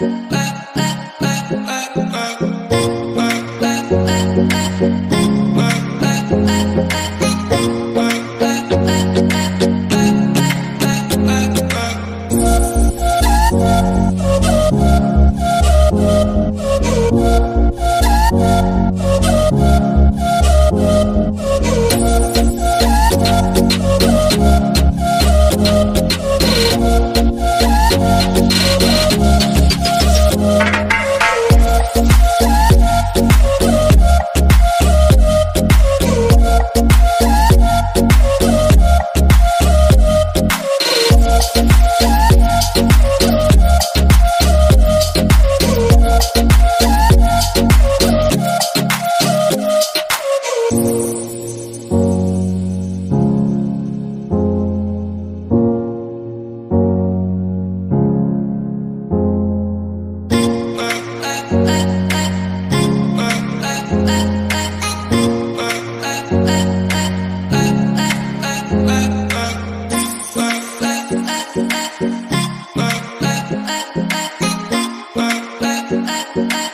Bye. Bye.